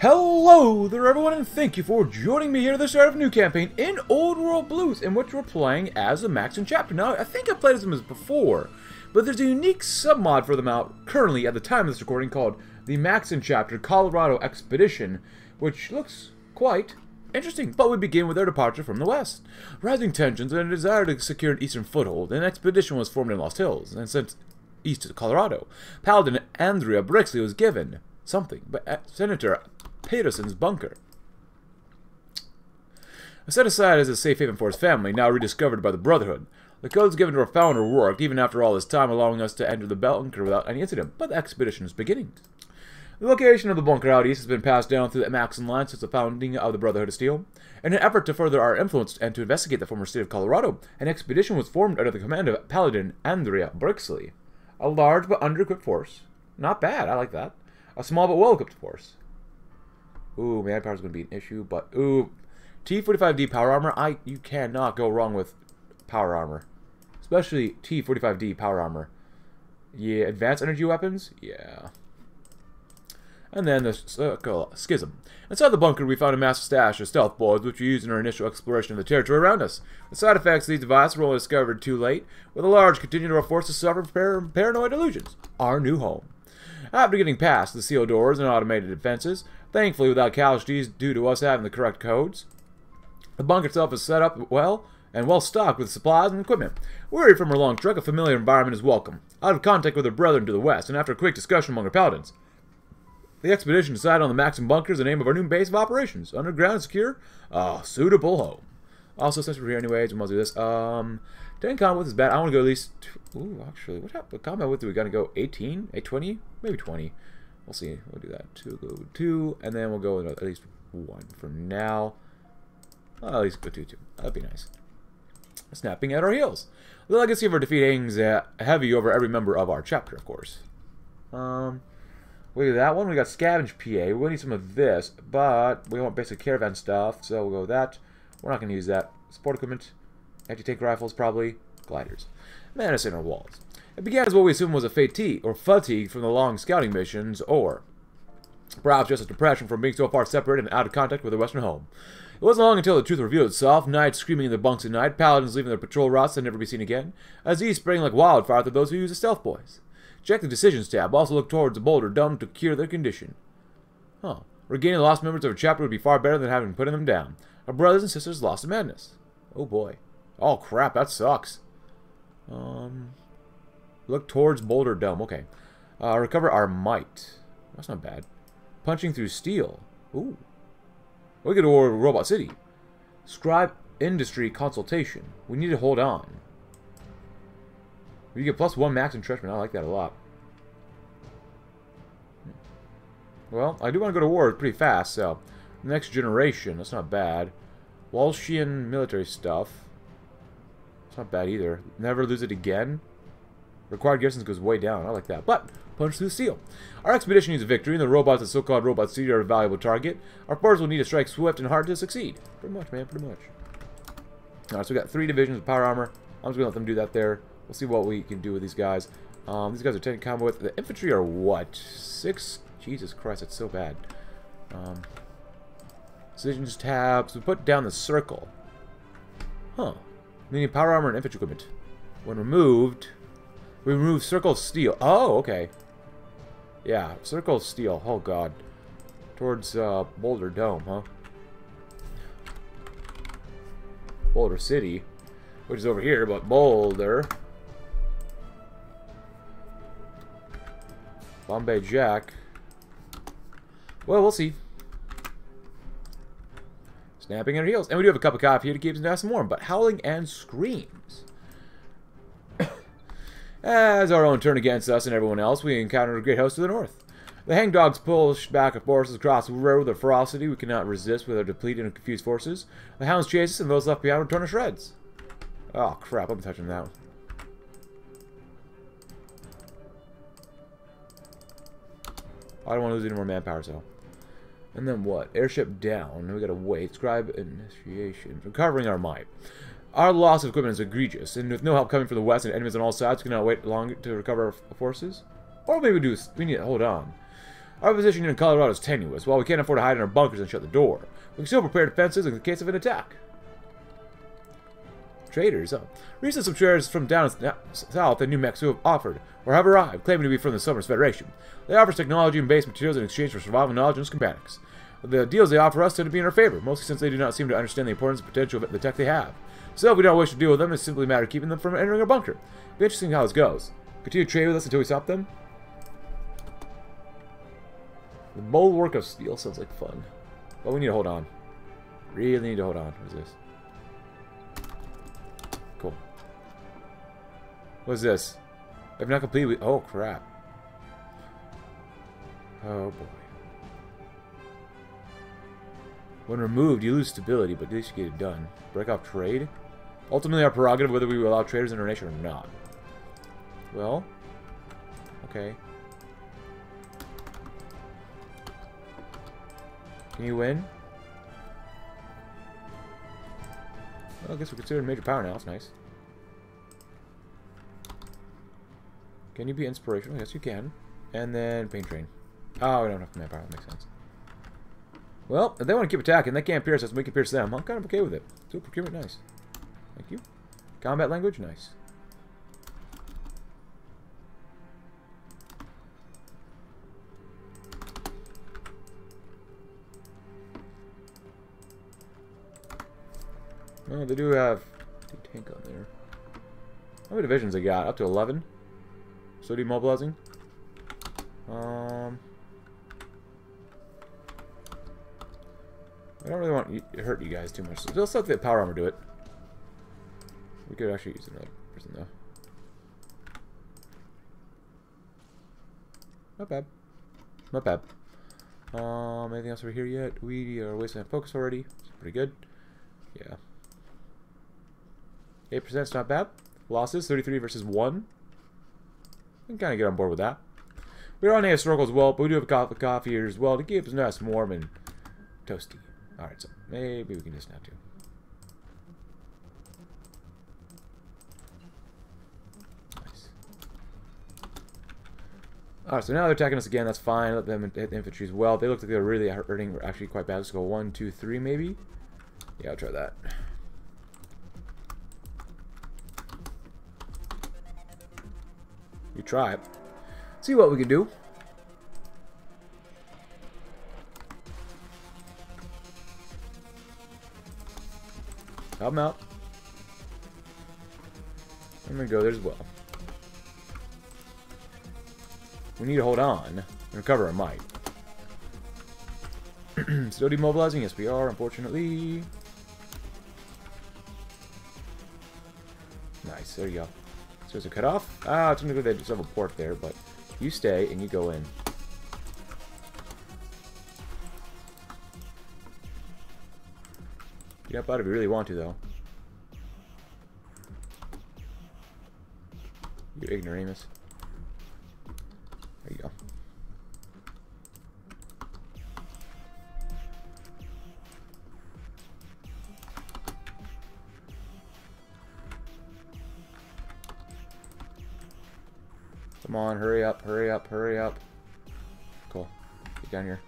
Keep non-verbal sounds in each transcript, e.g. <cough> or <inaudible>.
Hello there everyone and thank you for joining me here at the start of a new campaign in Old World Blues in which we're playing as a Maxson chapter. Now, I think I played as them as before, but there's a unique submod for them out currently at the time of this recording called the Maxson chapter Colorado Expedition, which looks quite interesting. But we begin with their departure from the west. Rising tensions and a desire to secure an eastern foothold, an expedition was formed in Lost Hills and sent east to Colorado. Paladin Andrea Brixley was given something, but uh, Senator Peterson's bunker. Set aside as a safe haven for his family, now rediscovered by the Brotherhood. The codes given to our founder worked, even after all this time, allowing us to enter the bunker without any incident, but the expedition is beginning. The location of the bunker out east has been passed down through the Maxson line since the founding of the Brotherhood of Steel. In an effort to further our influence and to investigate the former state of Colorado, an expedition was formed under the command of Paladin Andrea Brixley. A large but under-equipped force. Not bad, I like that. A small but well-equipped force. Ooh, manpower is going to be an issue, but ooh, T45D power armor. I you cannot go wrong with power armor, especially T45D power armor. Yeah, advanced energy weapons. Yeah. And then the circle schism. Inside the bunker, we found a massive stash of stealth boys, which we used in our initial exploration of the territory around us. The side effects of these devices were only discovered too late, with a large contingent of our forces suffering from paranoid illusions. Our new home. After getting past the sealed doors and automated defenses, thankfully without casualties due to us having the correct codes, the bunker itself is set up well and well stocked with supplies and equipment. Weary from her long trek, a familiar environment is welcome. Out of contact with her brethren to the west, and after a quick discussion among our paladins, the expedition decided on the Maxson Bunker as the name of our new base of operations. Underground secure, a suitable home. Also, since we're here anyways, we must do this. Um, 10 combat is bad. I want to go at least... Ooh, actually, what, what combat width do we got to go? 18? 820? Maybe 20. We'll see. We'll do that. Two, go two, and then we'll go with at least one for now. Well, at least go two, two. That'd be nice. Snapping at our heels. The legacy of our defeat hangs uh, heavy over every member of our chapter, of course. Um, Look at that one. We got Scavenge PA. We need some of this, but we want basic caravan stuff, so we'll go with that. We're not going to use that. Sport equipment, anti-tank rifles, probably. Gliders. Menace or walls. It began as what we assumed was a fatigue, or fatigue from the long scouting missions, or perhaps just a depression from being so far separated and out of contact with their western home. It wasn't long until the truth revealed itself. Knights screaming in their bunks at night, paladins leaving their patrol routes and never be seen again, as these spreading like wildfire through those who use the stealth boys. Check the Decisions tab. Also look towards the Boulder Dome to cure their condition. Huh. Regaining the lost members of a chapter would be far better than having putting them down. Our brothers and sisters lost in madness. Oh boy. Oh crap, that sucks. Um, look towards Boulder Dome. Okay. Uh, recover our might. That's not bad. Punching through steel. Ooh. We could to Robot City. Scribe Industry Consultation. We need to hold on. You get plus one max entrenchment. I like that a lot. Well, I do want to go to war pretty fast, so... Next generation, that's not bad. Walshian military stuff. It's not bad either. Never lose it again. Required garrisons goes way down. I like that. But, punch through steel. Our expedition needs a victory, and the robots at so-called Robot City are a valuable target. Our forces will need to strike swift and hard to succeed. Pretty much, man, pretty much. Alright, so we got three divisions of power armor. I'm just going to let them do that there. We'll see what we can do with these guys. Um, these guys are 10 combo with. The infantry are what? Six? Jesus Christ, that's so bad. Um, decisions tabs. We put down the circle. Huh. Meaning power armor and infantry equipment. When removed, we remove circle of steel. Oh, okay. Yeah, circle of steel. Oh, God. Towards uh, Boulder Dome, huh? Boulder City, which is over here, but Boulder. Bombay Jack. Well, we'll see. Snapping at her heels. And we do have a cup of coffee here to keep us nice and warm, but howling and screams. As our own turn against us and everyone else, we encounter a great host to the north. The hangdogs pushed back our forces across the road with a ferocity we cannot resist with our depleted and confused forces. The hounds chase us, and those left behind were torn to shreds. Oh, crap, I'm touching that one. I don't want to lose any more manpower, so. And then what? Airship down. We gotta wait. Scribe initiation. Recovering our might. Our loss of equipment is egregious, and with no help coming from the west and enemies on all sides, we cannot wait long to recover our forces. Or maybe we do. We need to hold on. Our position in Colorado is tenuous. While we can't afford to hide in our bunkers and shut the door, we can still prepare defenses in the case of an attack. Traders, oh. Recent traders from down south in New Mexico have offered, or have arrived, claiming to be from the Summers Federation. They offer technology and base materials in exchange for survival knowledge and schematics. The deals they offer us tend to be in our favor, mostly since they do not seem to understand the importance and potential of the tech they have. So if we don't wish to deal with them, it's simply a matter of keeping them from entering our bunker. It'll Be interesting how this goes. Continue to trade with us until we stop them. The bulwark of steel sounds like fun. But we need to hold on. Really need to hold on. What is this? Cool. What is this? I've not completely... Oh, crap. Oh, boy. When removed, you lose stability, but at least you get it done. Break off trade? Ultimately, our prerogative whether we allow traders in our nation or not. Well, okay. Can you win? Well, I guess we're considered major power now. That's nice. Can you be inspirational? Yes, you can. And then paint train. Oh, we don't have manpower. That makes sense. Well, if they want to keep attacking, they can't pierce us, we can pierce them. I'm kind of okay with it. Do procurement, nice. Thank you. Combat language, nice. Oh, they do have tank on there. How many divisions they got? Up to 11? So demobilizing? Um... I don't really want to hurt you guys too much. So let's let the power armor do it. We could actually use another person though. Not bad. Not bad. Um, anything else over here yet? We are wasting focus already. It's pretty good. Yeah. 8% is not bad. Losses, 33 versus 1. I can kind of get on board with that. We're on a historical as well, but we do have a coffee, coffee here as well to keep us nice warm and toasty. Alright, so maybe we can just not do. Nice. Alright, so now they're attacking us again. That's fine. Let them hit the infantry as well. They look like they're really hurting actually quite bad. Let's go one, two, three, maybe. Yeah, I'll try that. You try it. See what we can do. Help him out. I'm gonna go there as well. We need to hold on and recover our might. <clears throat> Still demobilizing? Yes, we are, unfortunately. Nice, there you go. So is it cut off? Ah, technically they just have a port there, but you stay and you go in. Get up out if you really want to, though. You ignoramus. There you go. Come on, hurry up, hurry up, hurry up. Cool. Get down here.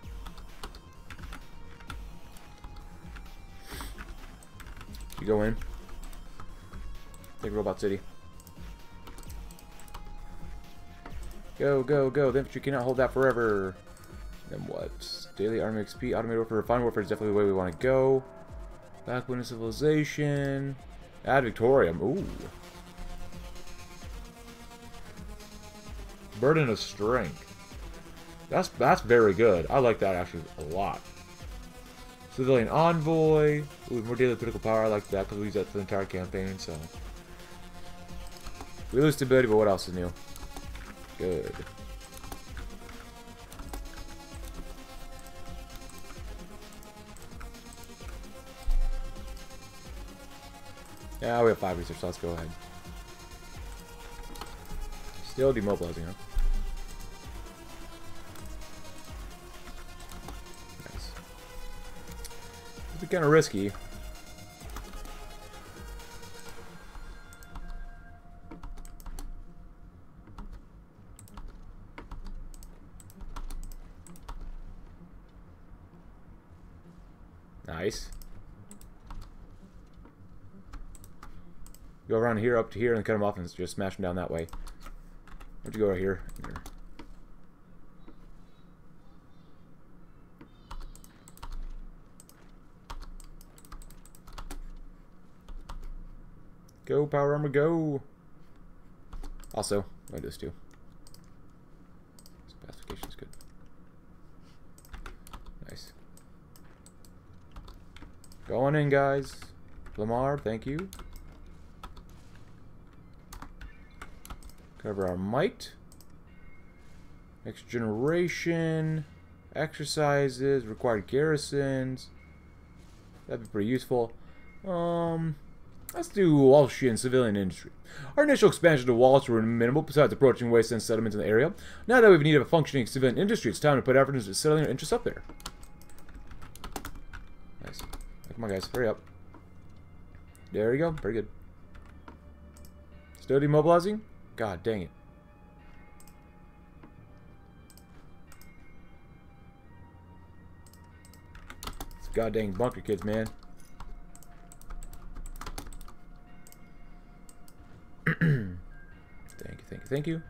You go in. Big Robot City. Go, go, go. The infantry cannot hold that forever. Then what? Daily army XP, automated warfare, refined warfare is definitely the way we want to go. Backbone of civilization. Add Victorium. Ooh. Burden of strength. That's that's very good. I like that actually a lot. Civilian Envoy. Ooh, more daily political power. I like that because we use that for the entire campaign, so. We lose stability, but what else is new? Good. Yeah, we have five research, so let's go ahead. Still demobilizing, huh? kind of risky. Go around here, up to here, and cut them off and just smash them down that way. Where'd you go right here? here. Go, Power Armor, go! Also, I do this too. Is good. Nice. Going in, guys. Lamar, thank you. Cover our might. Next generation. Exercises. Required garrisons. That'd be pretty useful. Um, let's do Walshian civilian industry. Our initial expansion to Walsh were minimal, besides approaching wasteland settlements in the area. Now that we've needed a functioning civilian industry, it's time to put effort into settling our interests up there. Nice. Come on, guys. Hurry up. There you go. Pretty good. Still demobilizing? God dang it. It's god dang bunker kids, man. <clears throat> thank you, thank you, thank you.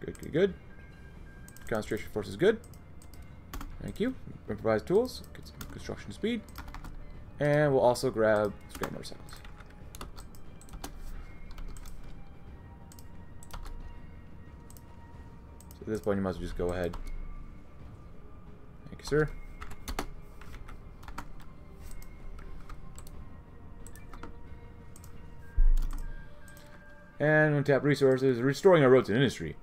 Good, good, good. Concentration force is good. Thank you. Improvised tools. Get some construction speed. And we'll also grab scrap motorcycles. So at this point you must just go ahead. Thank you, sir. And untap resources, restoring our roads and industry.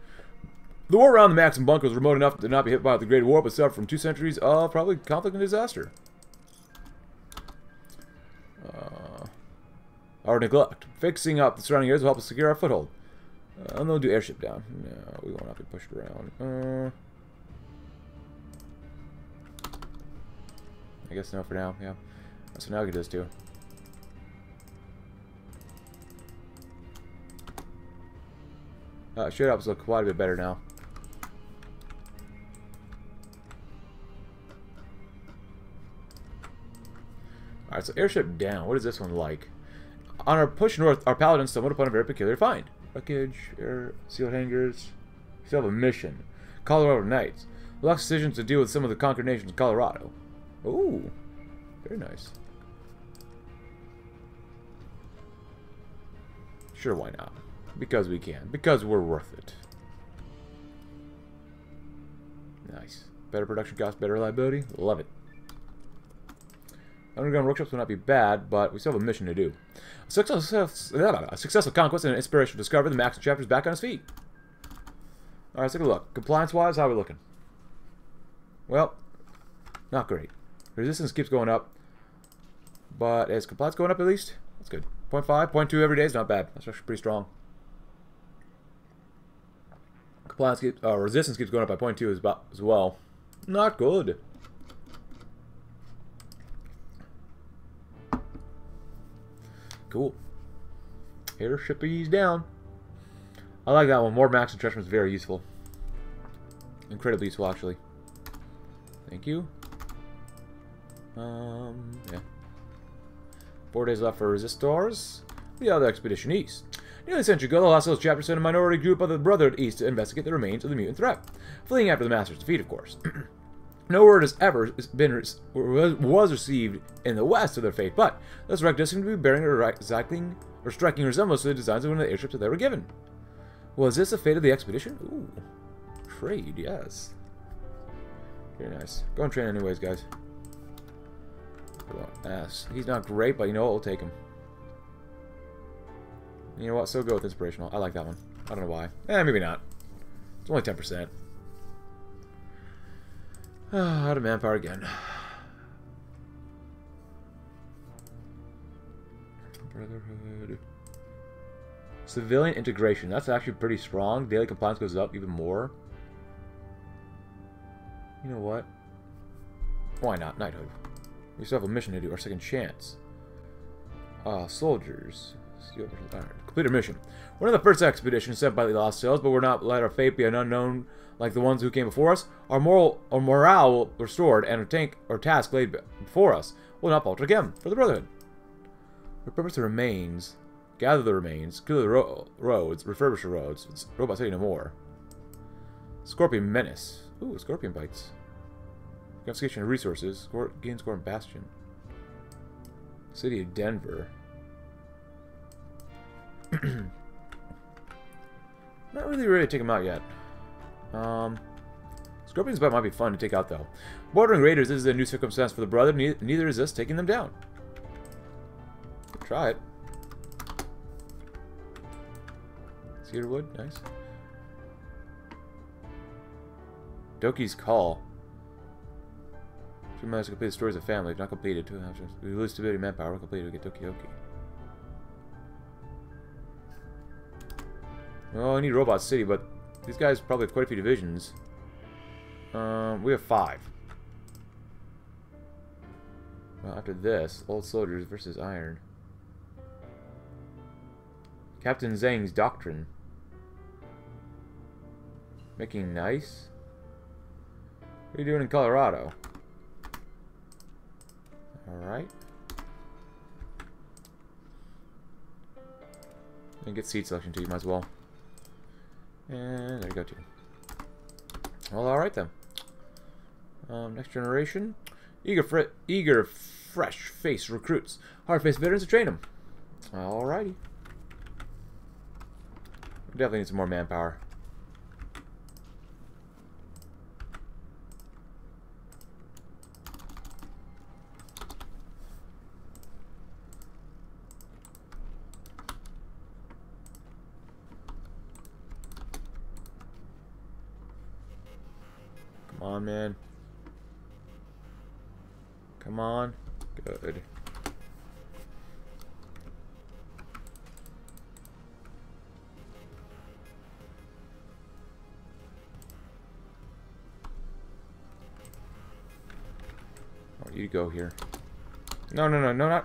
The war around the Maxson bunker was remote enough to not be hit by the Great War, but suffered from two centuries of probably conflict and disaster. Uh, our neglect. Fixing up the surrounding areas will help us secure our foothold. Uh, and they'll do airship down. No, we won't have to push it around. Uh, I guess no for now, yeah. So now I can do this. Uh, shut up, look quite a bit better now. Alright, so airship down. What is this one like? On our push north, our paladins stumbled upon a very peculiar find. Wreckage, air, sealed hangars. We still have a mission. Colorado Knights. Lost decisions to deal with some of the conquered nations in Colorado. Ooh. Very nice. Sure, why not? Because we can. Because we're worth it. Nice. Better production cost, better reliability. Love it. Underground workshops will not be bad, but we still have a mission to do. A successful, a successful conquest and an inspiration to discover the Max chapter is back on his feet. Alright, let's take a look. Compliance-wise, how are we looking? Well, not great. Resistance keeps going up. But is compliance going up at least? That's good. 0.5, 0.2 every day is not bad. That's actually pretty strong. Compliance keeps, uh, resistance keeps going up by 0.2 as, as well. Not good. Cool. Airship ease down. I like that one. More max entrenchment is very useful. Incredibly useful, actually. Thank you. Um, yeah. Four days left for resistors. The other expedition east. Nearly a century ago, the Los Angeles chapter sent a minority group of the Brotherhood east to investigate the remains of the mutant threat, fleeing after the Master's defeat, of course. <clears throat> no word has ever been was received in the west of their fate, but this wreck does seem to be bearing a recycling or striking resemblance to the designs of one of the airships that they were given. Was this the fate of the expedition? Ooh, trade, yes. Very nice. Go and train anyways, guys. Ass. He's not great, but you know what? We'll take him. You know what? So go with inspirational. I like that one. I don't know why. Eh, maybe not. It's only 10%. Out of manpower again. Brotherhood. Civilian integration. That's actually pretty strong. Daily compliance goes up even more. You know what? Why not? Knighthood. We still have a mission to do. Our second chance. Uh, soldiers. Complete our mission. One of the first expeditions sent by the Lost Souls, but we're not let our fate be an unknown like the ones who came before us. Our moral, our morale restored, and our tank or task laid before us will not falter again for the Brotherhood. Repurpose the remains, gather the remains, clear the ro roads, refurbish the roads. Robot City no more. Scorpion Menace. Ooh, Scorpion Bites. Confiscation of resources. Gain score and Bastion. City of Denver. <clears throat> Not really ready to take him out yet. Um, Scorpion's Bite might be fun to take out, though. Bordering Raiders this is a new circumstance for the brother, neither is this taking them down. Try it. Cedarwood, nice. Doki's Call. Two minutes to complete the stories of family. If not completed, two hours. We lose stability manpower. We're completed. We get Doki Doki. Oh, I need Robot City, but these guys probably have quite a few divisions. Um, we have five. Well, after this, Old Soldiers versus Iron. Captain Zhang's Doctrine. Making nice? What are you doing in Colorado? Alright. And get seed selection too, you might as well. And there you go too. Well, alright then. Um, next generation. Eager, fr eager, fresh face recruits. Hard face veterans to train them. Alrighty. Definitely need some more manpower.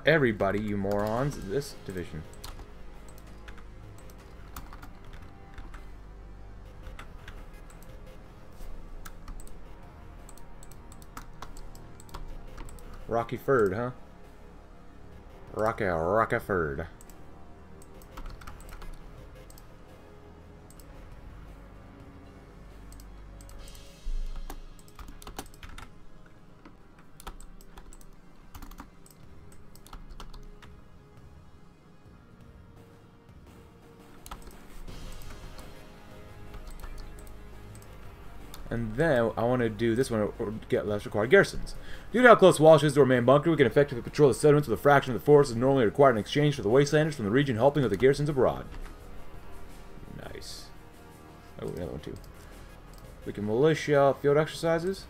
Everybody, you morons. This division. Rocky Ford, huh? Rocky Rocky Rockeford. And then I want to do this one or get less required garrisons. Due to how close Walsh is to our main bunker, we can effectively control the settlements with a fraction of the forces normally required in exchange for the wastelanders from the region helping with the garrisons abroad. Nice. Oh, another one too. We can militia field exercises.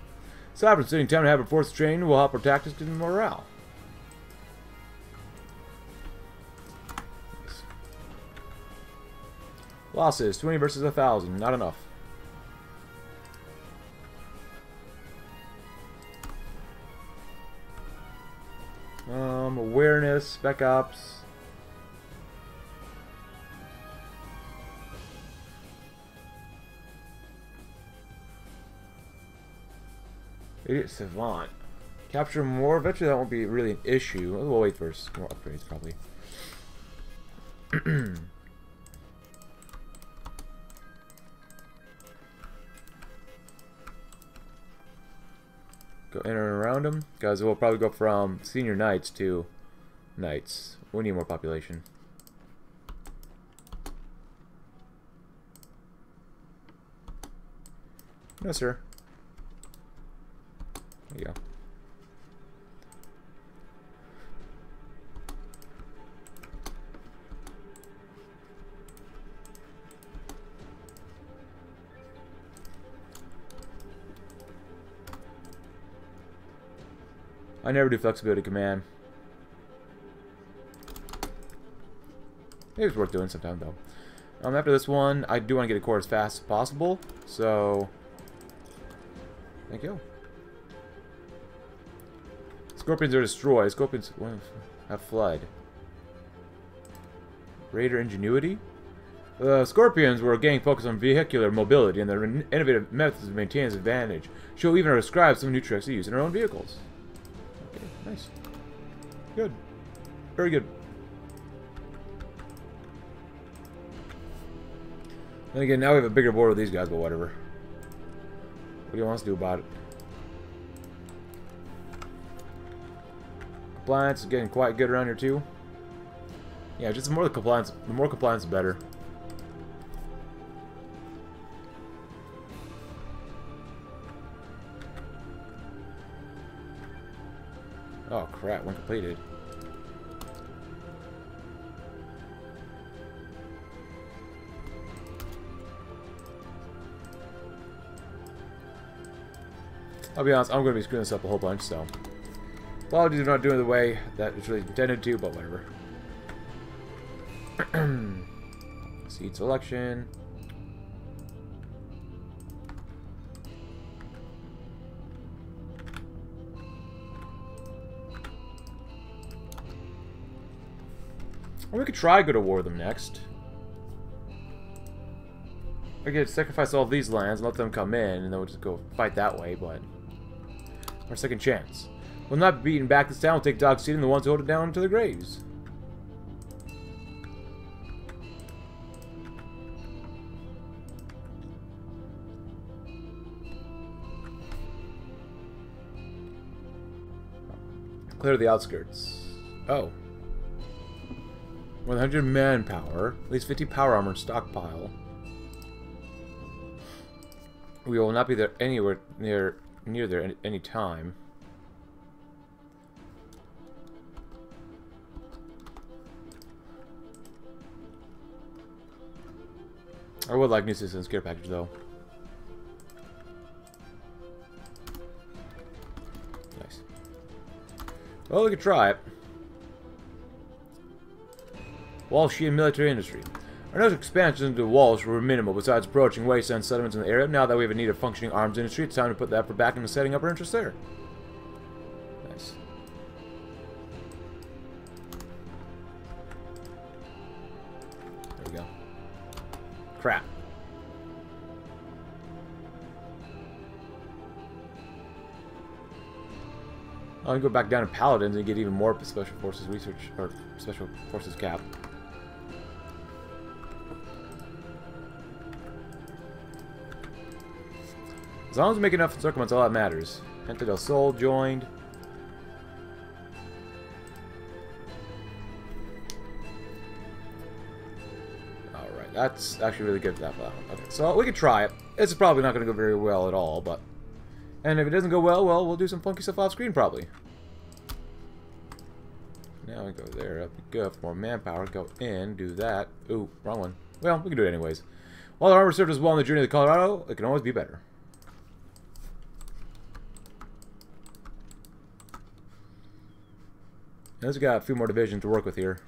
Sovereign sitting time to have a force trained will help our tactics and morale. Nice. Losses, 20 versus 1,000. Not enough. Awareness, spec ops. Idiot Savant. Capture more. Eventually that won't be really an issue. We'll wait for more upgrades, probably. <clears throat> Go in and around them. Guys, we'll probably go from senior knights to knights. We need more population. No, sir. There you go. I never do flexibility command. Maybe it's worth doing sometime, though. Um, after this one, I do want to get a core as fast as possible, so... Thank you. Scorpions are destroyed. Scorpions have fled. Raider ingenuity? The Scorpions were a gang focused on vehicular mobility, and their innovative methods of maintaining this advantage show even our scribes some new tricks to use in their own vehicles. Okay, nice. Good. Very good. Then again, now we have a bigger board with these guys, but whatever. What do you want us to do about it? Compliance is getting quite good around here too. Yeah, just the more the compliance, the more compliance, the better. Oh crap, when completed. I'll be honest, I'm going to be screwing this up a whole bunch, so... Apologies for not doing the way that it's really intended to, but whatever. <clears throat> Seed selection. Or we could try go to war with them next. I could sacrifice all these lands and let them come in, and then we'll just go fight that way, but... Our second chance. We'll not be beaten back this time, we'll take Dog City and the ones who hold it down to the graves. Clear the outskirts. Oh. 100 manpower, at least 50 power armor stockpile. We will not be there anywhere near near there any, any time. I would like new citizens care package though. Nice. Well, we could try it. Walsh and military industry. Our next expansions into the walls were minimal, besides approaching wasteland settlements in the area. Now that we have a need of functioning arms industry, it's time to put the effort back into setting up our interests there. Nice. There we go. Crap. I'll go back down to Paladins and get even more Special Forces research, or Special Forces cap. As long as we make enough encirclements, all that matters. Gente del Sol joined. Alright, that's actually really good for that battle. Okay, so we could try it. It's probably not going to go very well at all, but... And if it doesn't go well, well, we'll do some funky stuff off screen, probably. Now we go there, up we go, more manpower, go in, do that. Ooh, wrong one. Well, we can do it anyways. While the armor served us well on the journey to Colorado, it can always be better. Let's got a few more divisions to work with here.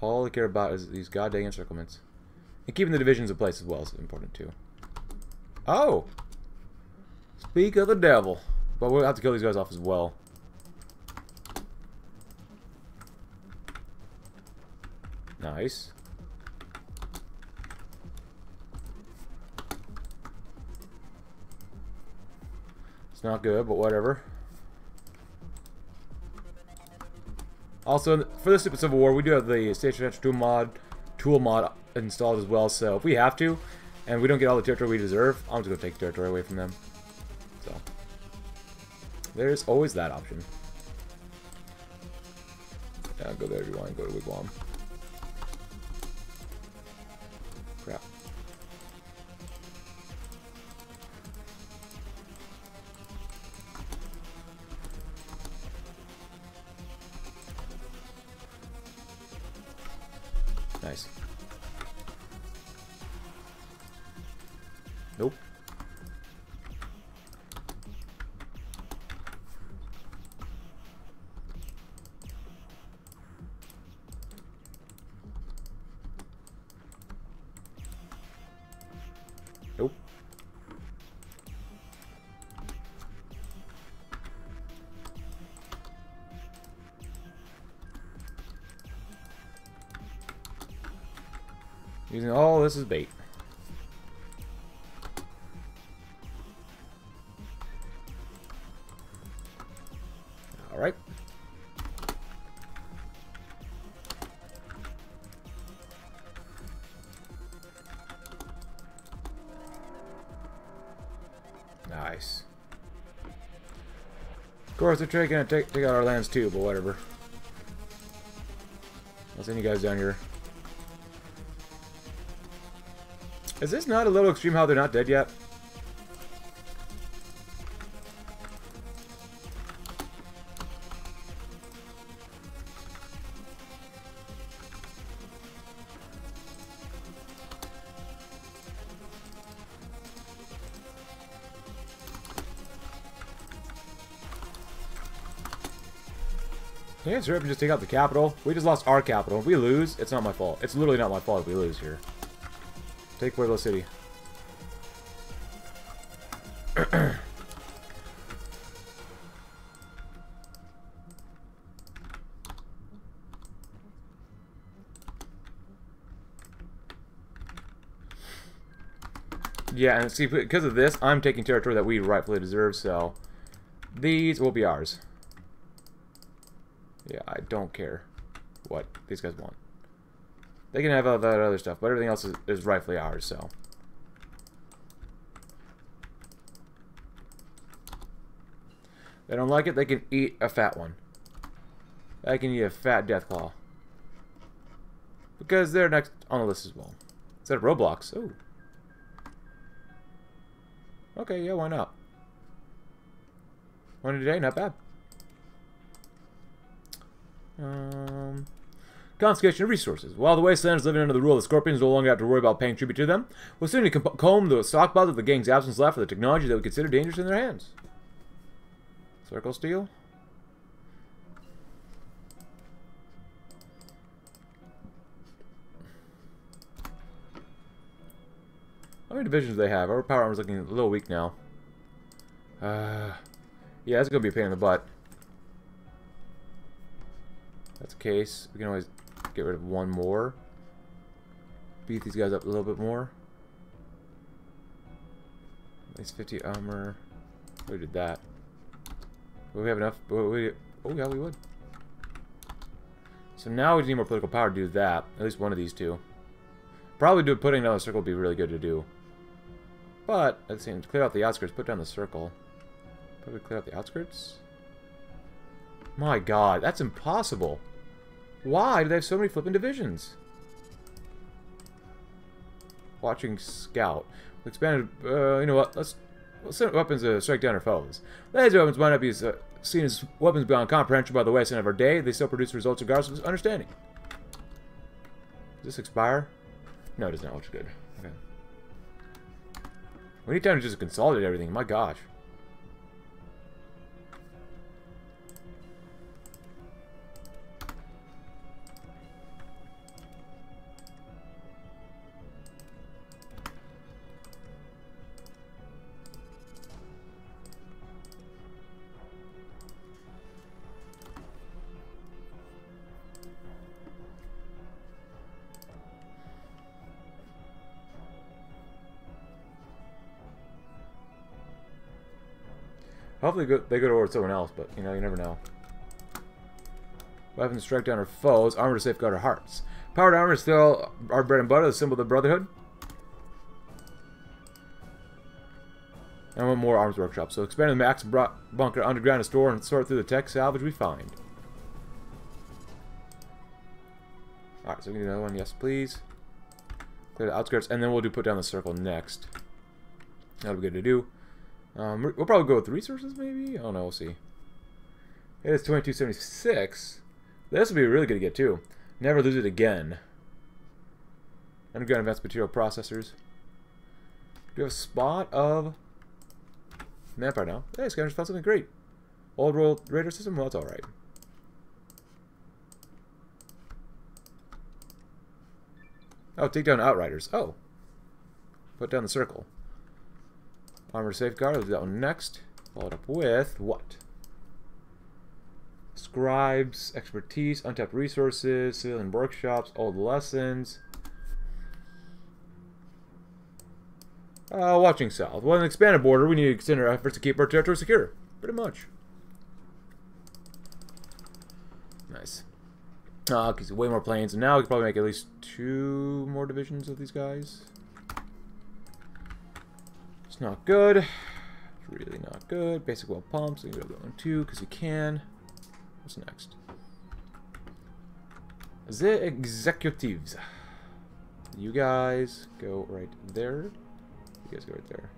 All I care about is these goddamn encirclements. And keeping the divisions in place as well is important too. Oh! Speak of the devil. But we'll have to kill these guys off as well. Nice. Not good, but whatever. Also, for this Super Civil War, we do have the Station tool mod, tool mod installed as well, so if we have to, and we don't get all the territory we deserve, I'm just going to take territory away from them. So, there's always that option. Yeah, go there if you want go to Wigwam. As bait. Alright. Nice. Of course, they're trying to take, take out our lands too, but whatever. I'll send you guys down here. Is this not a little extreme how they're not dead yet? You answer up and just take out the capital? We just lost our capital. If we lose, it's not my fault. It's literally not my fault if we lose here. Take Pueblo City. yeah, and see, because of this, I'm taking territory that we rightfully deserve, so these will be ours. Yeah, I don't care what these guys want. They can have all that other stuff, but everything else is, is rightfully ours, so. They don't like it, they can eat a fat one. They can eat a fat death claw. Because they're next on the list as well. Instead of Roblox. Oh. Okay, yeah, why not? One today, not bad. Um, confiscation of resources. While the Wastelanders living under the rule of the Scorpions no longer have to worry about paying tribute to them, we'll soon comb the stockpiles of the gang's absence left for the technology that we consider dangerous in their hands. Circle steel. How many divisions do they have? Our power armor's looking a little weak now. Uh, yeah, going to be a pain in the butt that's the case, we can always get rid of one more. Beat these guys up a little bit more. At least 50 armor. We did that. Will we have enough? oh yeah, we would. So now we need more political power to do that. At least one of these two. Probably do putting down the circle would be really good to do. But, at the same clear out the outskirts, put down the circle. Probably clear out the outskirts. My god, that's impossible. Why do they have so many flipping divisions? Watching Scout. Expanded, uh, you know what, let's, let's send weapons to strike down our foes. Laser weapons might not be uh, seen as weapons beyond comprehension by the wasteland of our day. They still produce results regardless of understanding. Does this expire? No, it does not, is good. Okay. We need time to just consolidate everything. My gosh. Hopefully they go towards someone else, but, you know, you never know. Weapons strike down our foes. Armor to safeguard our hearts. Powered armor is still our bread and butter, the symbol of the Brotherhood. And one more arms workshop. So expand the max bunker underground to store and sort through the tech salvage we find. Alright, so we need another one. Yes, please. Clear the outskirts, and then we'll do put down the circle next. That'll be good to do. Um, we'll probably go with resources, maybe? I don't know, we'll see. It is 2276. This would be really good to get, too. Never lose it again. Underground advanced material processors. Do you have a spot of manpower now? Hey, Scavengers found something great. Old world radar system? Well, that's alright. Oh, take down Outriders. Oh. Put down the circle. Armor Safeguard, that one next. Followed up with what? Scribes, expertise, untapped resources, civilian workshops, old lessons. Uh, watching south. Well, an expanded border, we need to extend our efforts to keep our territory secure. Pretty much. Nice. Uh, because way more planes, and now we can probably make at least two more divisions of these guys. It's not good. It's really not good. Basic well pumps, you can go that one too, because you can. What's next? The executives. You guys go right there. You guys go right there.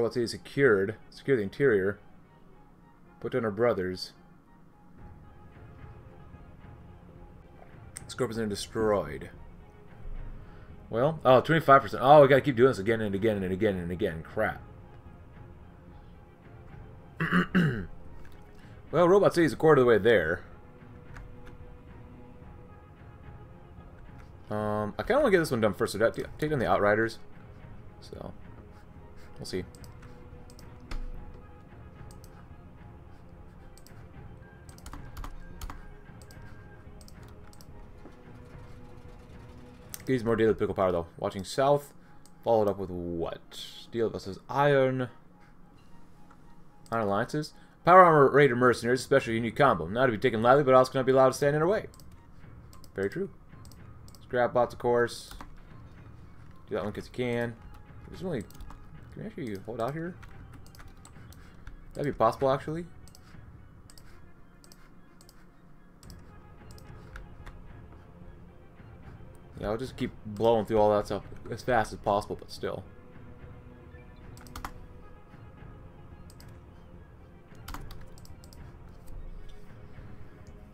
Robot City secured. Secure the interior. Put down our brothers. Scorpions are destroyed. Well, oh, 25%. Oh, we gotta keep doing this again and again and again and again. Crap. well, Robot City is a quarter of the way there. Um, I kind of want to get this one done first. So take down the Outriders. So, we'll see. Gives more deal daily pickle power though. Watching south, followed up with what? Steel versus iron. Iron alliances. Power armor raider mercenaries, especially unique combo. Not to be taken lightly, but also cannot be allowed to stand in our way. Very true. Scrap bots, of course. Do that one because you can. There's only. Can we actually hold out here? That'd be possible, actually. Yeah, I'll just keep blowing through all that stuff as fast as possible, but still.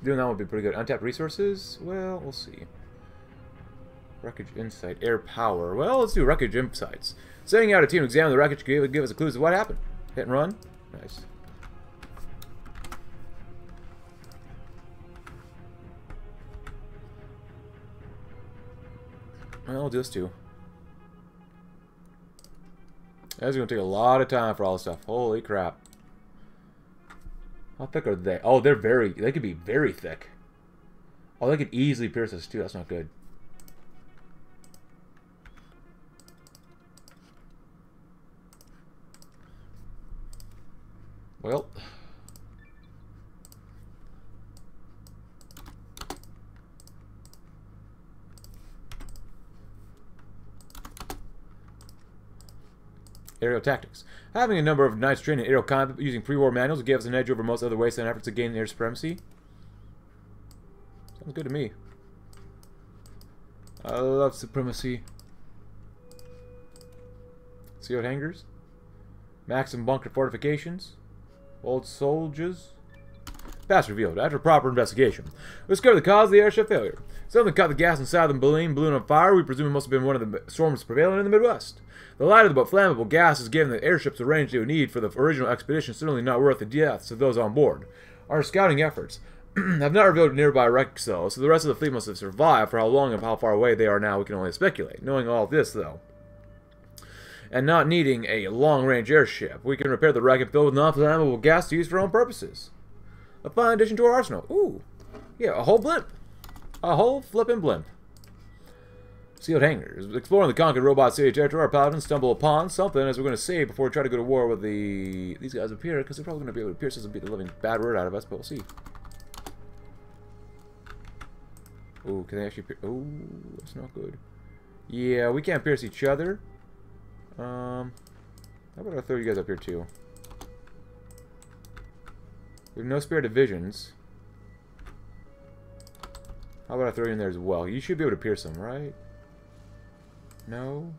Doing that would be pretty good. Untapped resources? Well, we'll see. Wreckage Insight. Air Power. Well, let's do Wreckage Insights. Sending out a team to examine the wreckage could give us a clue as to what happened. Hit and run. Nice. We'll do this too. That's to take a lot of time for all this stuff. Holy crap. How thick are they? Oh, they're very... They could be very thick. Oh, they could easily pierce us too. That's not good. Well... Aerial tactics. Having a number of knights trained in aerial combat using pre-war manuals gives us an edge over most other wasteland efforts to gain air supremacy. Sounds good to me. I love supremacy. Sealed hangars. Maxim bunker fortifications. Old soldiers. Past revealed. After proper investigation, we discovered the cause of the airship failure. Something caught the gas inside the balloon, balloon on fire. We presume it must have been one of the storms prevailing in the Midwest. The lighter but flammable gas has given the airships the range they would need for the original expedition certainly not worth the deaths of those on board. Our scouting efforts <clears throat> have not revealed nearby though, so the rest of the fleet must have survived. For how long and how far away they are now, we can only speculate. Knowing all this, though, and not needing a long-range airship, we can repair the wreck and with non-flammable gas to use for our own purposes. A fine addition to our arsenal. Ooh, yeah, a whole blimp. A whole flippin' blimp. Sealed hangars. Exploring the conquered robot city territory, our paladins stumble upon something as we're going to save before we try to go to war with the these guys up here, because they're probably going to be able to pierce us and beat the living bad word out of us, but we'll see. Oh, can they actually pierce? Oh, that's not good. Yeah, we can't pierce each other. Um, how about I throw you guys up here too? We have no spare divisions. How about I throw you in there as well? You should be able to pierce them, right? No?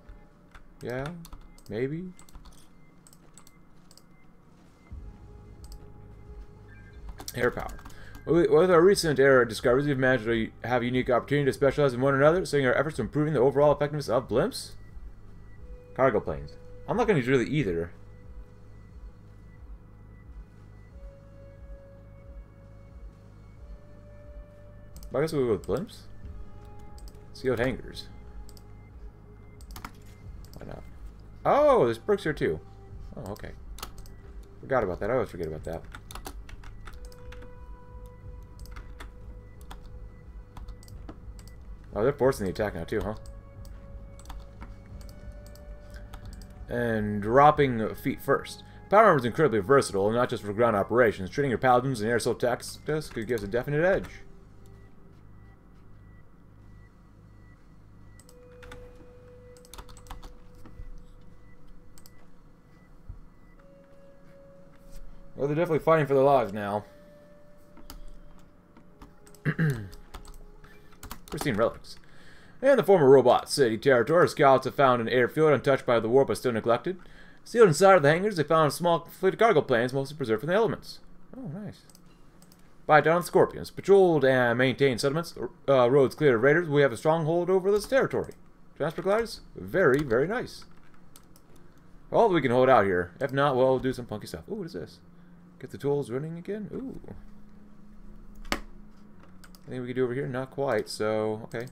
Yeah? Maybe? Air power. With our recent air discoveries, we've managed to have a unique opportunity to specialize in one another, seeing our efforts to improving the overall effectiveness of blimps. Cargo planes. I'm not going to use really either. I guess we'll go with blimps. Sealed hangers. Why not? Oh, there's bricks here too. Oh, okay. Forgot about that. I always forget about that. Oh, they're forcing the attack now too, huh? And dropping feet first. Power armor is incredibly versatile, not just for ground operations. Treating your paladins and air assault tactics could give us a definite edge. Well, they're definitely fighting for their lives now. <clears throat> Pristine relics. In the former robot city territory, scouts have found an airfield untouched by the war but still neglected. Sealed inside of the hangars, they found a small fleet of cargo planes, mostly preserved from the elements. Oh, nice. By down Scorpions. Patrolled and maintained settlements. Uh, roads cleared of raiders. We have a stronghold over this territory. Transport gliders? Very, very nice. Well, we can hold out here. If not, well, we'll do some punky stuff. Ooh, what is this? Get the tools running again? Ooh. Anything we can do over here? Not quite, so, okay.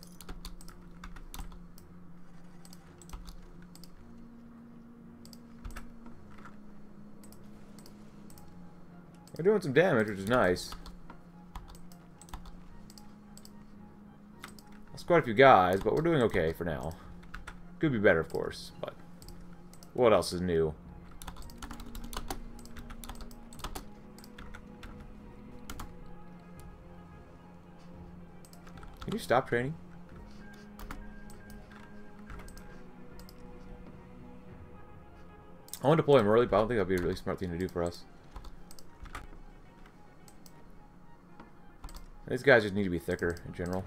We're doing some damage, which is nice. That's quite a few guys, but we're doing okay for now. Could be better, of course, but what else is new? You stop training? I want to deploy him early, but I don't think that'd be a really smart thing to do for us. These guys just need to be thicker in general.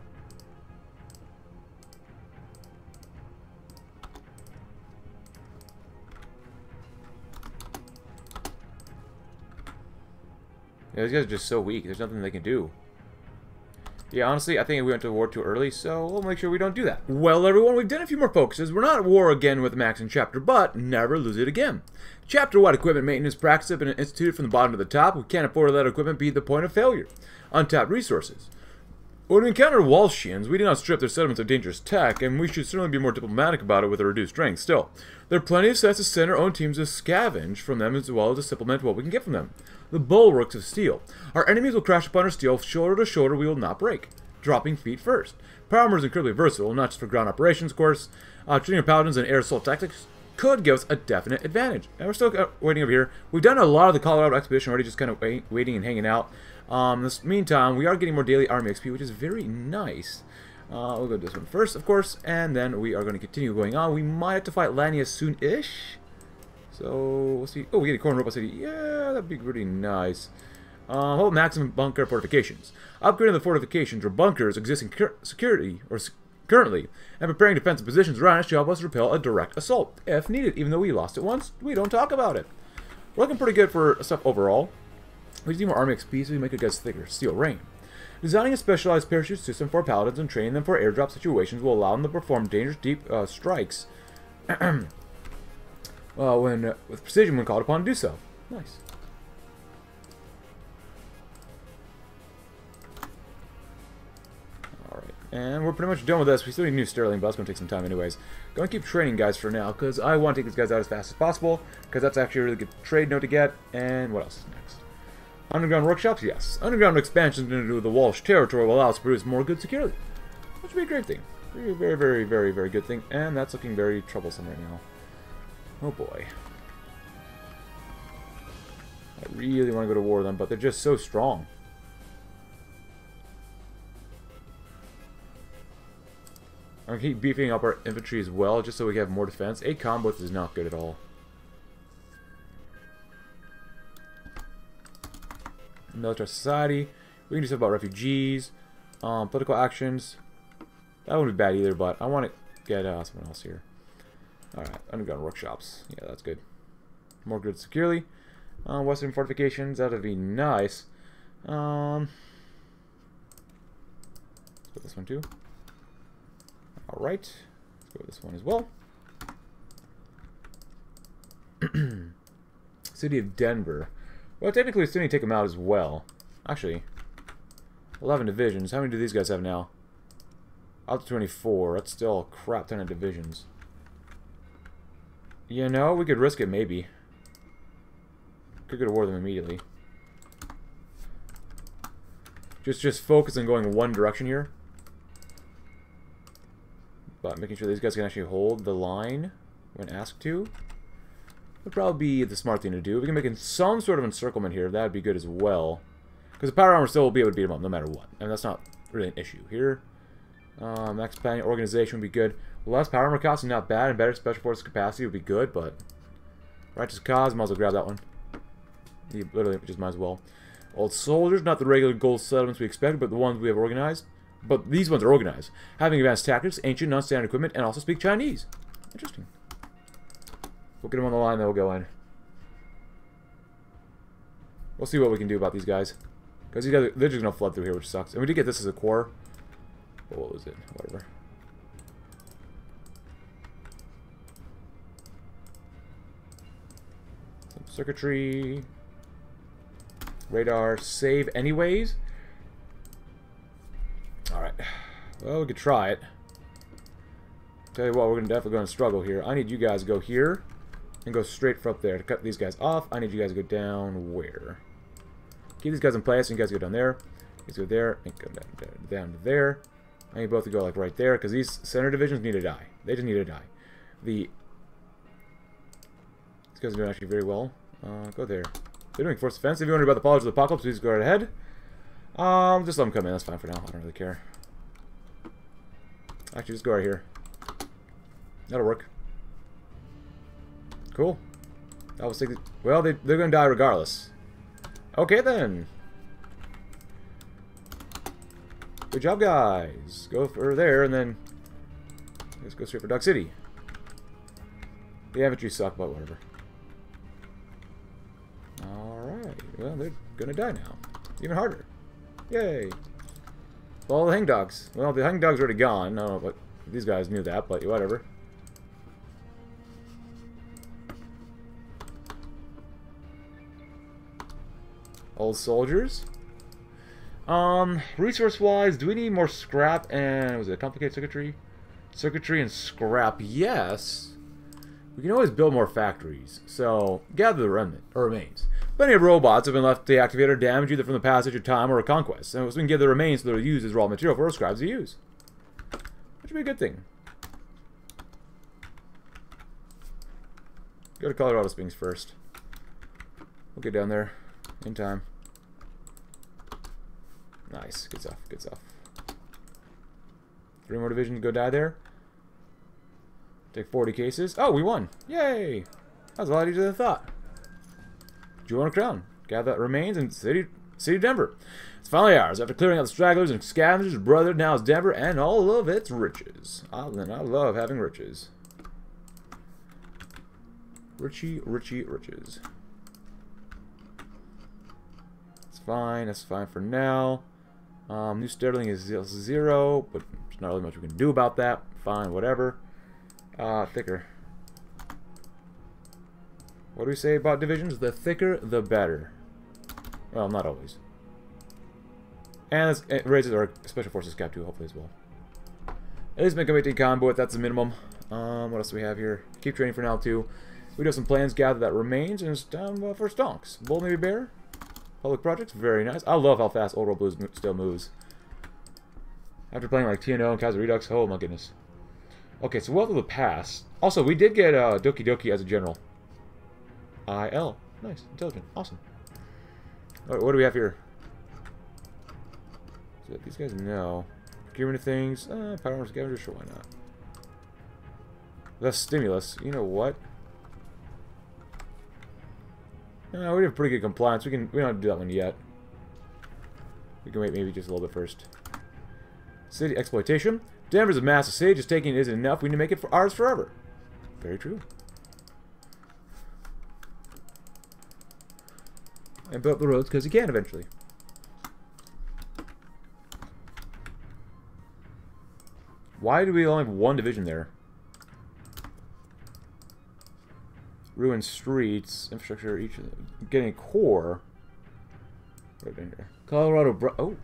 Yeah, these guys are just so weak. There's nothing they can do. Yeah, honestly, I think we went to war too early, so we'll make sure we don't do that. Well, everyone, we've done a few more focuses. We're not at war again with Maxson Chapter, but never lose it again. Chapter-wide equipment maintenance practices have been instituted from the bottom to the top. We can't afford to let equipment be the point of failure. Untapped resources. When we encounter Walshians, we do not strip their settlements of dangerous tech, and we should certainly be more diplomatic about it with a reduced strength. Still, there are plenty of sets to send our own teams to scavenge from them as well as to supplement what we can get from them. The bulwarks of steel. Our enemies will crash upon our steel, shoulder to shoulder we will not break. Dropping feet first. Power is incredibly versatile, not just for ground operations, of course. Uh, treating paladins and air assault tactics could give us a definite advantage. And we're still uh, waiting over here. We've done a lot of the Colorado expedition already, just kind of wait, waiting and hanging out. Um, in this meantime, we are getting more daily army XP, which is very nice. Uh, we'll go to this one first, of course, and then we are going to continue going on. We might have to fight Lanius soon-ish. So, we'll see. Oh, we get a corner robot city. Yeah, that'd be pretty nice. Uh, hold maximum bunker fortifications. Upgrading the fortifications or bunkers existing security or currently, and preparing defensive positions around us to help us repel a direct assault, if needed. Even though we lost it once, we don't talk about it. We're Looking pretty good for stuff overall. We need more army XP so we make it guys thicker. Steel Rain. Designing a specialized parachute system for paladins and training them for airdrop situations will allow them to perform dangerous deep uh, strikes <clears throat> uh, when uh, with precision when called upon to do so. Nice. Alright, and we're pretty much done with this. We still need new Sterling, but that's going to take some time anyways. Going to keep training guys for now, because I want to take these guys out as fast as possible, because that's actually a really good trade note to get. And what else is next? Underground workshops? Yes. Underground expansions into the Walsh territory will allow us to produce more goods securely. Which would be a great thing. Very, very, very, very, very good thing. And that's looking very troublesome right now. Oh boy. I really want to go to war with them, but they're just so strong. I'm going to keep beefing up our infantry as well, just so we have more defense. A combo is not good at all. military society. We can do stuff about refugees, um, political actions. That wouldn't be bad either, but I want to get uh, someone else here. Alright, underground workshops. Yeah, that's good. More goods securely. Uh, western fortifications, that would be nice. Um, let's go this one too. Alright, let's go this one as well. <clears throat> City of Denver. Well, technically, we still need to take them out as well. Actually, 11 divisions. How many do these guys have now? Out to 24. That's still a crap ton of divisions. You know, we could risk it, maybe. could go to war with them immediately. Just just focus on going one direction here. But making sure these guys can actually hold the line when asked to would probably be the smart thing to do. If we can make some sort of encirclement here, that would be good as well. Because the power armor still will be able to beat them up no matter what. And that's not really an issue here. Um, max planning organization would be good. Less power armor cost is not bad, and better special forces capacity would be good, but... Righteous cause, might as well grab that one. You literally just might as well. Old soldiers, not the regular gold settlements we expected, but the ones we have organized. But these ones are organized. Having advanced tactics, ancient, non-standard equipment, and also speak Chinese. Interesting. We'll get them on the line, then we'll go in. We'll see what we can do about these guys. Because these guys, they're just going to flood through here, which sucks. And we did get this as a core. What was it? Whatever. Circuitry. Radar. Save anyways. Alright. Well, we could try it. Tell you what, we're gonna definitely going to struggle here. I need you guys to go here and go straight from up there to cut these guys off. I need you guys to go down where? Keep these guys in place, and you guys go down there. You go there, and go down, down, down there. I need both to go like right there, because these center divisions need to die. They just need to die. The these guys doing actually very well. Uh, go there. They're doing force defense. If you wonder about the Apology of the Apocalypse, please go right ahead. Um, just let them come in. That's fine for now. I don't really care. Actually, just go right here. That'll work. Cool. I was thinking, well, they, they're going to die regardless. Okay, then. Good job, guys. Go for there, and then let's go straight for Dog City. The infantry suck, but whatever. Alright. Well, they're to die now. Even harder. Yay. Well, the hang dogs. Well, the hang dogs are already gone. No, but these guys knew that, but whatever. Old soldiers. Um, resource-wise, do we need more scrap and, was it complicated circuitry? Circuitry and scrap, yes. We can always build more factories, so gather the remnant, or remains. Plenty of robots have been left deactivated or damaged either from the passage of time or a conquest, and so we can give the remains so they're used as raw material for our scribes to use. Which would be a good thing. Go to Colorado Springs first. We'll get down there in time. Nice. Good stuff. Good stuff. Three more divisions go die there. Take 40 cases. Oh, we won. Yay! That was a lot easier than I thought. A crown. Gather that remains in city, city of Denver. It's finally ours. After clearing out the stragglers and scavengers, brother, now is Denver and all of its riches. I, I love having riches. Richie, Richie, riches. It's fine. That's fine for now. Um, new Sterling is zero, but there's not really much we can do about that. Fine, whatever. Uh, thicker. What do we say about divisions? The thicker, the better. Well, not always. And it raises our Special Forces cap too, hopefully as well. At least make a 18 convoy, that's the minimum. Um, what else do we have here? Keep training for now too. We do some plans, gather that remains, and it's time uh, for stonks. Bull maybe bear? Public projects, very nice. I love how fast Old World Blues still moves. After playing like TNO and Kaiser Redux, oh my goodness. Okay, so Wealth of the Past. Also, we did get uh, Doki Doki as a general. IL. Nice. Intelligent. Awesome. Right, what do we have here? So these guys know. Procurement of things. Uh, power scavenger, sure, why not? Less stimulus. You know what? Uh, we have pretty good compliance. We can we don't do that one yet. We can wait maybe just a little bit first. City exploitation. Denver's a massive city. Just taking it isn't enough. We need to make it for ours forever. Very true. And build the roads because you can eventually. Why do we only have one division there? Ruined streets, infrastructure, each. Getting core. Right in here. Colorado Bro oh.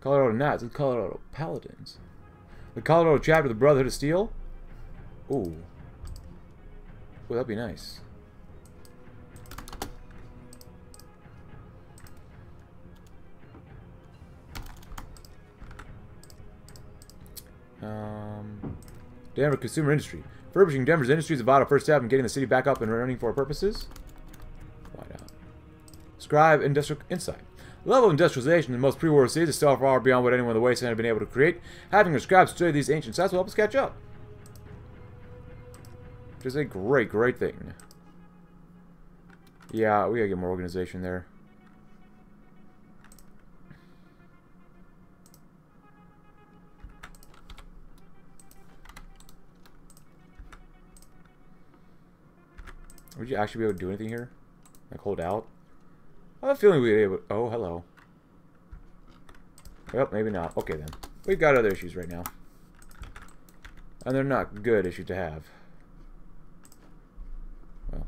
Colorado Knights and Colorado Paladins. The Colorado chapter of the Brotherhood of Steel? Ooh. Well, that'd be nice. Um, Denver Consumer Industry. Furbishing Denver's industry is a vital first step in getting the city back up and running for purposes. Why not? Scribe Industrial Insight. Level of industrialization in the most pre-war cities is still far beyond what anyone in the wasteland had been able to create. Having a scribe study these ancient sites will help us catch up. Which is a great, great thing. Yeah, we gotta get more organization there. Would you actually be able to do anything here? Like hold out? I have a feeling we'd be able Oh, hello. Well, maybe not. Okay then. We've got other issues right now. And they're not good issues to have. Well.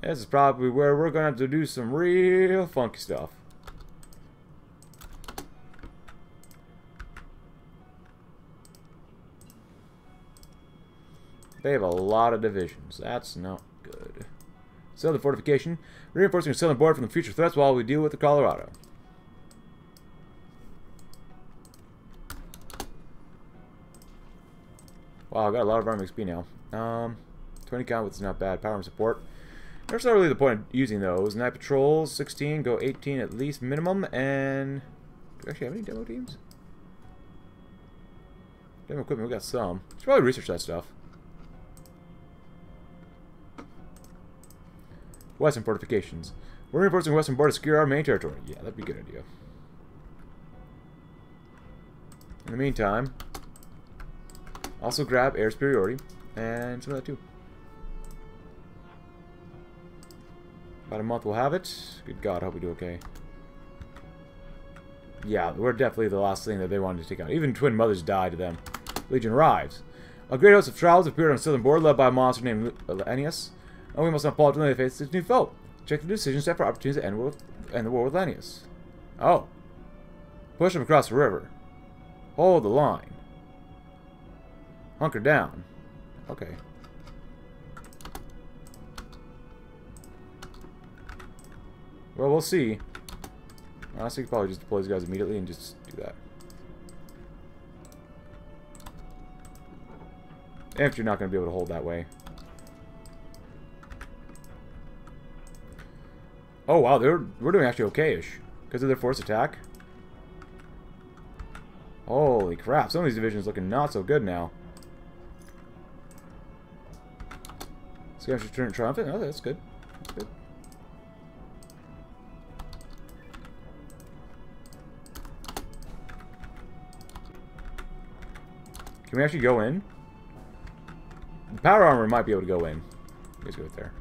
This is probably where we're going to have to do some real funky stuff. They have a lot of divisions. That's not good. Southern fortification. Reinforcing the southern border from the future threats while we deal with the Colorado. Wow, I got a lot of arm XP now. Um, 20 combat is not bad. Power and support. There's not really the point of using those. Night patrols, 16, go 18 at least minimum, and... Do we actually have any demo teams? Demo equipment, we got some. Should probably research that stuff. Western fortifications. We're reinforcing western border to secure our main territory. Yeah, that'd be a good idea. In the meantime, also grab air superiority and some of that too. About a month we'll have it. Good God, I hope we do okay. Yeah, we're definitely the last thing that they wanted to take out. Even twin mothers died to them. Legion arrives. A great host of trials appeared on the southern border led by a monster named Lanius. And we must not the face this new foe. Check the decision set for opportunities to end, end the war with Lanius. Oh. Push him across the river. Hold the line. Hunker down. Okay. Well, we'll see. Honestly, probably just deploy these guys immediately and just do that. Infantry not going to be able to hold that way. Oh wow, they're we're doing actually okay-ish because of their force attack. Holy crap, some of these divisions looking not so good now. Scavengers turn triumphant. Oh, that's good. That's good. Can we actually go in? The power armor might be able to go in. Let's go there.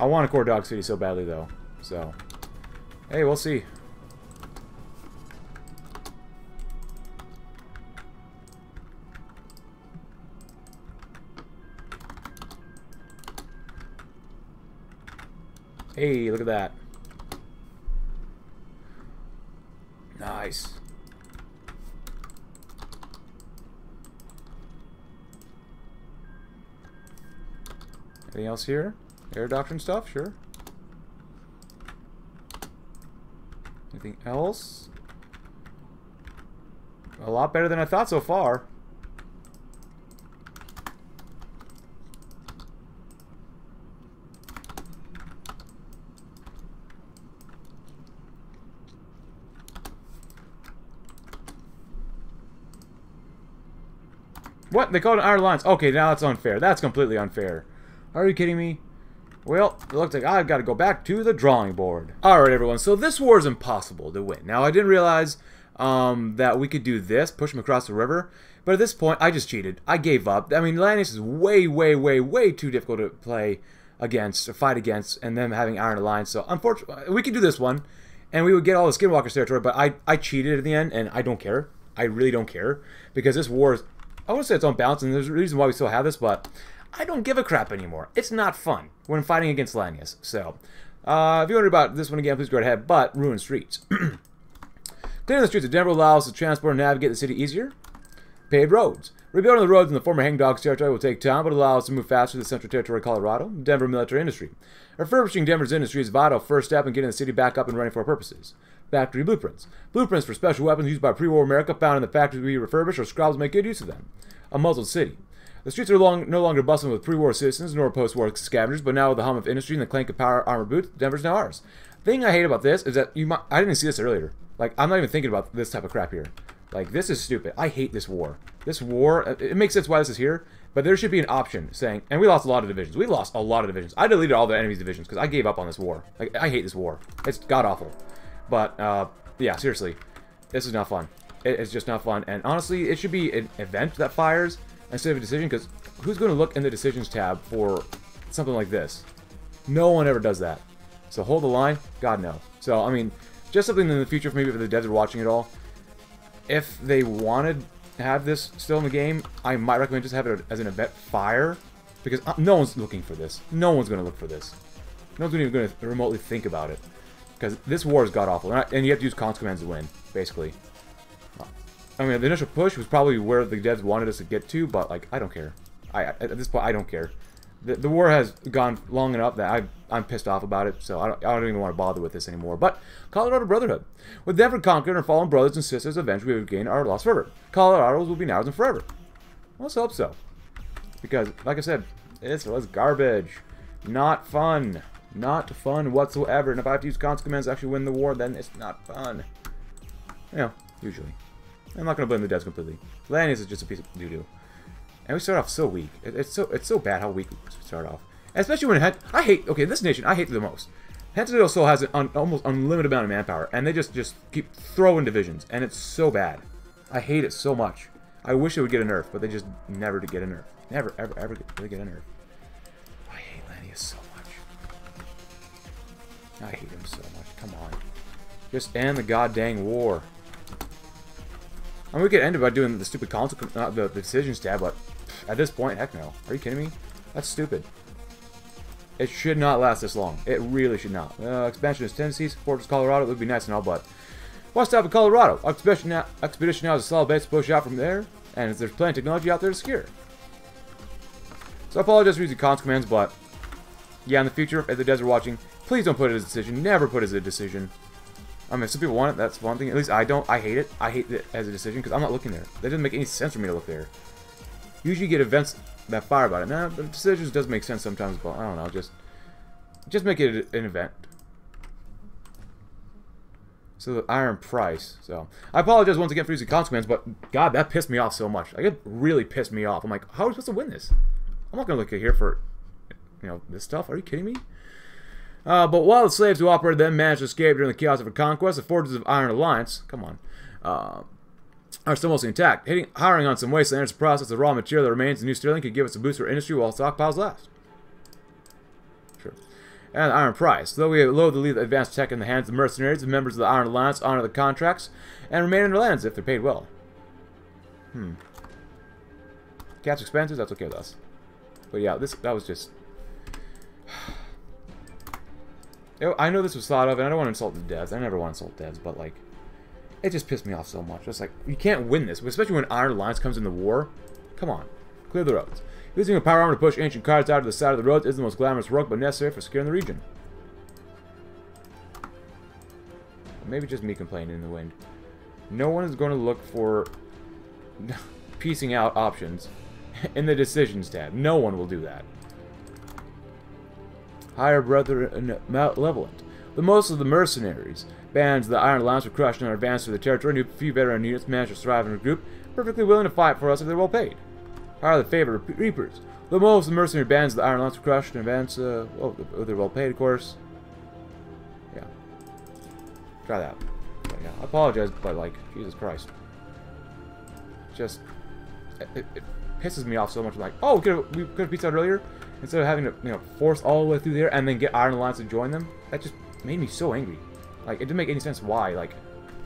I want a core Dog City so badly, though. So, hey, we'll see. Hey, look at that. Nice. Anything else here? Air doctrine stuff, sure. Anything else? A lot better than I thought so far. What? They called it Iron Lines. Okay, now that's unfair. That's completely unfair. Are you kidding me? Well, it looks like I've got to go back to the drawing board. Alright, everyone, so this war is impossible to win. Now, I didn't realize um, that we could do this, push him across the river, but at this point, I just cheated. I gave up. I mean, Lanius is way, way, way, way too difficult to play against, or fight against, and them having Iron Alliance, so unfortunately, we could do this one, and we would get all the Skinwalkers territory, but I, I cheated at the end, and I don't care. I really don't care, because this war is, I want to say it's unbalanced, and there's a reason why we still have this, but I don't give a crap anymore. It's not fun when fighting against Lanius. So, uh, if you wonder about this one again, please go ahead. But, ruined streets. <clears throat> Clearing the streets of Denver allows to transport and navigate the city easier. Paved roads. Rebuilding the roads in the former Hangdogs territory will take time, but allow us to move faster to the Central Territory of Colorado, Denver military industry. Refurbishing Denver's industry is vital first step in getting the city back up and running for purposes. Factory blueprints. Blueprints for special weapons used by pre-war America found in the factories we refurbish or scribes make good use of them. A muzzled city. The streets are long, no longer bustling with pre-war citizens nor post-war scavengers, but now with the hum of industry and the clank of power armor boots, Denver's now ours. Thing I hate about this is that you might, I didn't see this earlier. Like, I'm not even thinking about this type of crap here. Like, this is stupid. I hate this war. This war, it makes sense why this is here, but there should be an option saying, and we lost a lot of divisions. We lost a lot of divisions. I deleted all the enemy's divisions because I gave up on this war. Like, I hate this war. It's god-awful. But, uh, yeah, seriously. This is not fun. It, it's just not fun. And honestly, it should be an event that fires instead of a decision because who's going to look in the decisions tab for something like this? No one ever does that. So hold the line? God, no. So, I mean, just something in the future for maybe if the devs are watching it all. If they wanted to have this still in the game, I might recommend just have it as an event fire. Because uh, no one's looking for this. No one's going to look for this. No one's even going to remotely think about it. Because this war is god-awful. And you have to use cons commands to win, basically. I mean, the initial push was probably where the devs wanted us to get to, but, like, I don't care. I At this point, I don't care. The, the war has gone long enough that I, I'm pissed off about it, so I don't, I don't even want to bother with this anymore. But Colorado Brotherhood. With Denver conquered and fallen brothers and sisters, eventually we would gain our lost fervor. Colorados will be now and forever. Let's hope so. Because, like I said, this was garbage. Not fun. Not fun whatsoever. And if I have to use cons commands to actually win the war, then it's not fun. You know, usually. I'm not going to blame the devs completely. Lanius is just a piece of doo-doo. And we start off so weak. It, it's so it's so bad how weak we start off. Especially when it I hate, okay, this nation, I hate the most. Hensonville still has an un, almost unlimited amount of manpower, and they just, just keep throwing divisions, and it's so bad. I hate it so much. I wish they would get a nerf, but they just never did get a nerf. Never, ever, ever get, get a nerf. I hate Lanius so much. I hate him so much. Come on. Just end the goddamn war. I we could end it by doing the stupid console, not the, the decisions tab, but at this point, heck no. Are you kidding me? That's stupid. It should not last this long. It really should not. Uh, expansionist tendencies, Fortress Colorado, it would be nice and all, but... What's up in Colorado? Expedition now, expedition now is a solid base to push out from there, and there's plenty of technology out there to secure. So I apologize for using cons commands, but... Yeah, in the future, if the devs are watching, please don't put it as a decision. Never put it as a decision. I mean, some people want it, that's one thing. At least I don't. I hate it. I hate it as a decision because I'm not looking there. That doesn't make any sense for me to look there. Usually you get events that fire about it. Now, nah, decisions does make sense sometimes, but I don't know. Just, just make it an event. So the iron price. So I apologize once again for using consequence, but God, that pissed me off so much. Like it really pissed me off. I'm like, how are we supposed to win this? I'm not gonna look here for, you know, this stuff. Are you kidding me? Uh, but while the slaves who operated them managed to escape during the chaos of a conquest, the forces of Iron Alliance, come on, uh, are still mostly intact. Hitting, hiring on some wastelanders to process the raw material that remains in New Sterling could give us a boost for industry while stockpiles last. Sure. And the Iron Price. Though we load the lead advanced tech in the hands of mercenaries, the members of the Iron Alliance honor the contracts and remain in their lands if they're paid well. Hmm. Catch expenses, that's okay with us. But yeah, this that was just Oh, I know this was thought of, and I don't want to insult the devs. I never want to insult devs, but like, it just pissed me off so much. It's like, you can't win this, especially when Iron Alliance comes in the war. Come on, clear the roads. Using a power armor to push ancient cards out of the side of the roads is the most glamorous work, but necessary for securing the region. Maybe just me complaining in the wind. No one is going to look for <laughs> piecing out options <laughs> in the decisions tab. No one will do that higher brother malevolent. The most of the mercenaries, bands of the Iron Alliance were crushed and advance to the territory, and a few veteran units managed to survive in a group, perfectly willing to fight for us if they're well paid. Higher the favored Reapers. The most of the mercenary bands of the Iron Alliance were crushed in advance, uh, well, they're well paid, of course. Yeah. Try that. But yeah, I apologize, but like, Jesus Christ. Just, it, it, pisses me off so much. I'm like, oh, we could have, we could have pizza out earlier instead of having to you know force all the way through there and then get Iron Alliance to join them. That just made me so angry. Like it didn't make any sense why. Like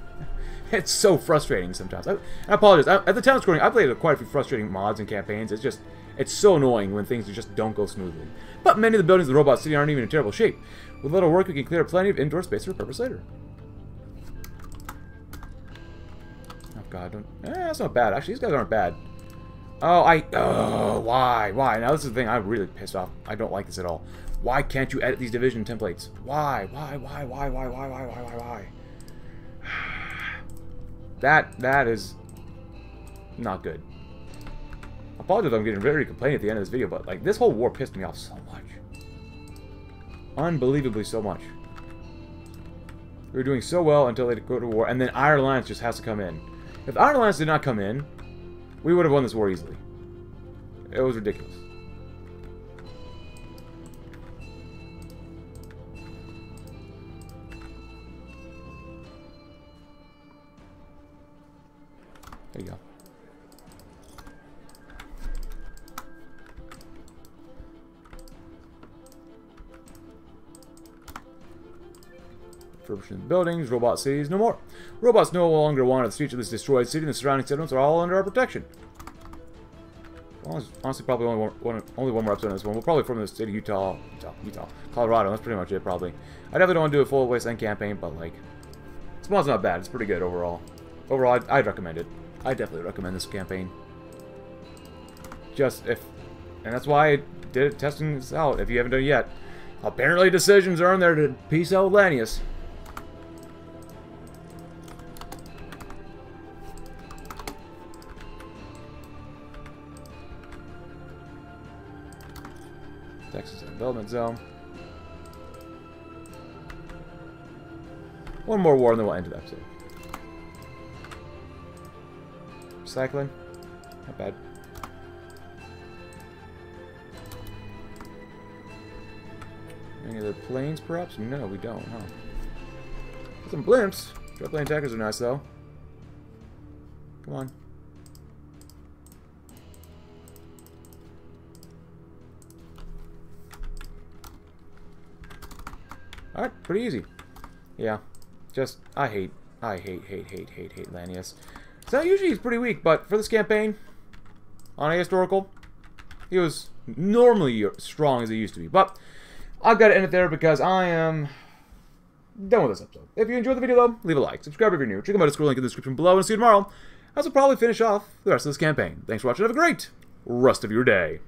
<laughs> it's so frustrating sometimes. I, I apologize. I, at the time of recording, I played quite a few frustrating mods and campaigns. It's just it's so annoying when things just don't go smoothly. But many of the buildings of the Robot City aren't even in terrible shape. With a little work, we can clear plenty of indoor space for purpose later. god, don't... Eh, that's not bad. Actually, these guys aren't bad. Oh, I... Oh, why? Why? Now, this is the thing I'm really pissed off. I don't like this at all. Why can't you edit these division templates? Why? Why? Why? Why? Why? Why? Why? Why? Why? Why? <sighs> That, that is not good. I apologize I'm getting very complaining at the end of this video, but, like, this whole war pissed me off so much. Unbelievably so much. We were doing so well until they go to war, and then Iron Alliance just has to come in. If Iron Alliance did not come in, we would have won this war easily. It was ridiculous. There you go. Refurbishing buildings, robot cities, no more. Robots no longer wanted the streets of this destroyed city, and the surrounding settlements are all under our protection. Honestly, probably only one, only one more episode on this one. We'll probably from the state of Utah, Utah, Utah, Colorado. That's pretty much it, probably. I definitely don't want to do a full Wasteland campaign, but like, this not bad. It's pretty good overall. Overall, I'd, I'd recommend it. I definitely recommend this campaign. Just if, and that's why I did it testing this out. If you haven't done it yet, apparently decisions are in there to peace out Lanius. Texas Zone. One more war and then we'll end the episode. Cycling. Not bad. Any other planes, perhaps? No, we don't, huh? Some blimps. Jet plane attackers are nice, though. Come on. Alright, pretty easy. Yeah. Just, I hate, I hate, hate, hate, hate, hate Lanius. So usually he's pretty weak, but for this campaign, on a historical, he was normally strong as he used to be. But I've got to end it there because I am done with this episode. If you enjoyed the video, though, leave a like. Subscribe if you're new. Check out my Discord link in the description below, and see you tomorrow as we'll probably finish off the rest of this campaign. Thanks for watching. Have a great rest of your day.